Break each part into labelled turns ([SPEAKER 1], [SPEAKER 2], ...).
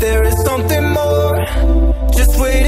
[SPEAKER 1] there is something more. Just wait.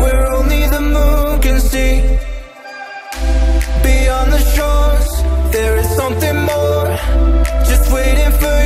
[SPEAKER 1] where only the moon can see. Beyond the shores, there is something more. Just waiting for you